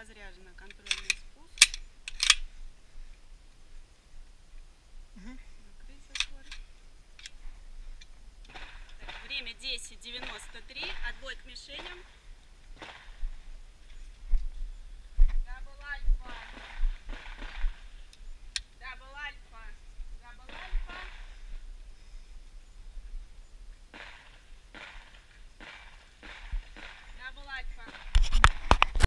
разряжена контрольный спуск. Угу. Закрыть затвор. Так, время 10.93.